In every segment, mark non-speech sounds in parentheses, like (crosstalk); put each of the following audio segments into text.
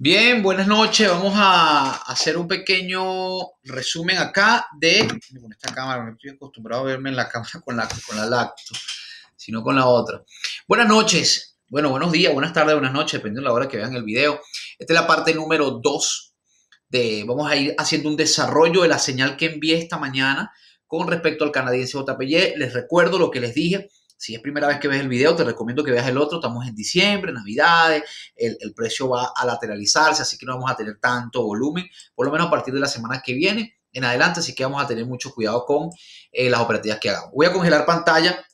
Bien, buenas noches. Vamos a hacer un pequeño resumen acá de esta cámara. No estoy acostumbrado a verme en la cámara (laughs) con la, con la lacto, sino con la otra. Buenas noches. Bueno, buenos días, buenas tardes, buenas noches, dependiendo de la hora que vean el video. Esta es la parte número 2 de. Vamos a ir haciendo un desarrollo de la señal que envié esta mañana con respecto al canadiense JPY. Les recuerdo lo que les dije si es primera vez que ves el video, te recomiendo que veas el otro. Estamos en diciembre, Navidades, el, precio va a lateralizarse, así que no vamos a tener tanto volumen, por lo menos a partir de la semana que viene en adelante, así que vamos a tener mucho cuidado con eh, las operativas que hagamos. Voy a congelar pantalla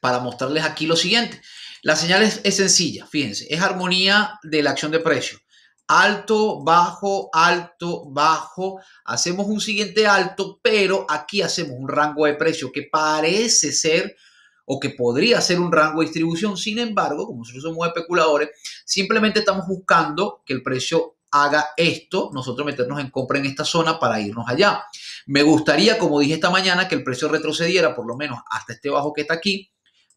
para mostrarles aquí lo siguiente. La señal es sencilla, fíjense, es armonía de la acción de precio alto, bajo, alto, bajo. Hacemos un siguiente alto, pero aquí hacemos un rango de precio que parece ser o que podría ser un rango de distribución. Sin embargo, como nosotros somos especuladores, simplemente estamos buscando que el precio haga esto, nosotros meternos en compra en esta zona para irnos allá. Me gustaría, como dije esta mañana, que el precio retrocediera por lo menos hasta este bajo que está aquí,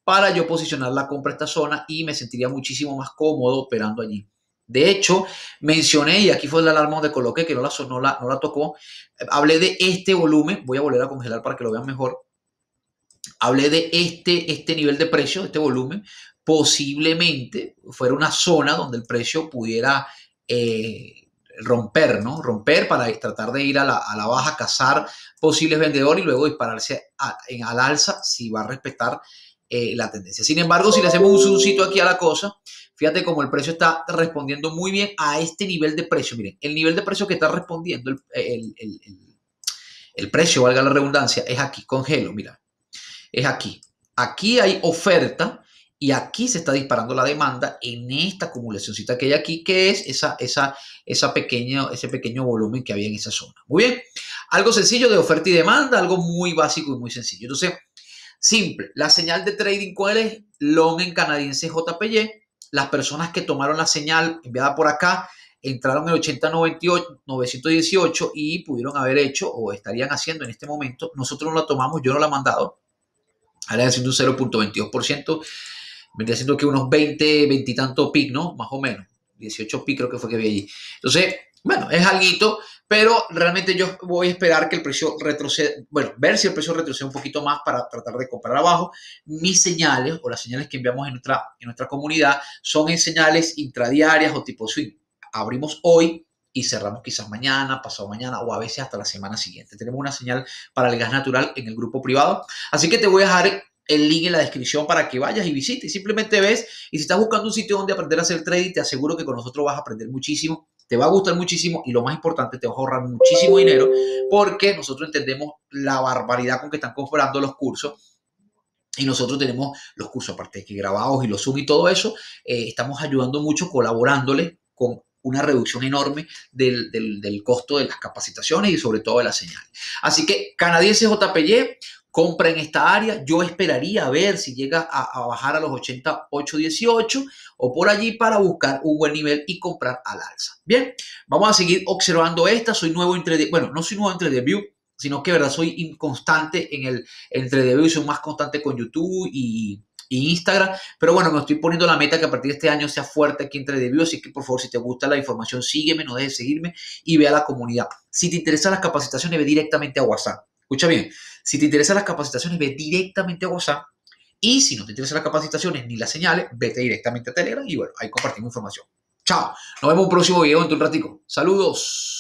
para yo posicionar la compra en esta zona y me sentiría muchísimo más cómodo operando allí. De hecho, mencioné, y aquí fue la alarma donde coloqué, que no la, no la, no la tocó, hablé de este volumen, voy a volver a congelar para que lo vean mejor, hablé de este, este nivel de precio, este volumen, posiblemente fuera una zona donde el precio pudiera eh, romper, ¿no? Romper para tratar de ir a la, baja, cazar posibles vendedores y luego dispararse en, al alza si va a respetar eh, la tendencia. Sin embargo, si le hacemos un zoomcito aquí a la cosa, fíjate cómo el precio está respondiendo muy bien a este nivel de precio. Miren, el nivel de precio que está respondiendo el, el, el precio, valga la redundancia, es aquí, congelo, mira es aquí. Aquí hay oferta y aquí se está disparando la demanda en esta acumulacióncita que hay aquí, que es esa, esa, esa ese pequeño volumen que había en esa zona. Muy bien, algo sencillo de oferta y demanda, algo muy básico y muy sencillo. Entonces, simple, la señal de trading, ¿cuál es? Long en canadiense JPY. Las personas que tomaron la señal enviada por acá entraron en 8098, 918 y pudieron haber hecho o estarían haciendo en este momento. Nosotros no la tomamos, yo no la he mandado ahora haciendo un 0.22%, vendría siendo que unos 20, 20 y tanto pic, ¿no? Más o menos. 18 pic creo que fue que vi allí. Entonces, bueno, es algo, pero realmente yo voy a esperar que el precio retroceda, bueno, ver si el precio retrocede un poquito más para tratar de comprar abajo. Mis señales o las señales que enviamos en nuestra, en nuestra comunidad son en señales intradiarias o tipo swing. Abrimos hoy, y cerramos quizás mañana, pasado mañana o a veces hasta la semana siguiente. Tenemos una señal para el gas natural en el grupo privado. Así que te voy a dejar el link en la descripción para que vayas y visites. Simplemente ves y si estás buscando un sitio donde aprender a hacer trading, te aseguro que con nosotros vas a aprender muchísimo, te va a gustar muchísimo y lo más importante, te vas a ahorrar muchísimo dinero porque nosotros entendemos la barbaridad con que están comprando los cursos y nosotros tenemos los cursos, aparte de que grabados y los Zoom y todo eso, eh, estamos ayudando mucho colaborándole con una reducción enorme del, costo de las capacitaciones y sobre todo de las señales. Así que canadiense JPY, compra en esta área. Yo esperaría ver si llega a, bajar a los 88.18 o por allí para buscar un buen nivel y comprar al alza. Bien, vamos a seguir observando esta. Soy nuevo entre, bueno, no soy nuevo entre view, sino que verdad soy inconstante en el entre y soy más constante con YouTube y Instagram. Pero bueno, me estoy poniendo la meta que a partir de este año sea fuerte aquí entre View. Así que por favor, si te gusta la información, sígueme, no dejes de seguirme y ve a la comunidad. Si te interesan las capacitaciones, ve directamente a WhatsApp. Escucha bien, si te interesan las capacitaciones, ve directamente a WhatsApp. Y si no te interesan las capacitaciones ni las señales, vete directamente a Telegram y bueno, ahí compartimos información. Chao, nos vemos en un próximo video en un ratico. Saludos.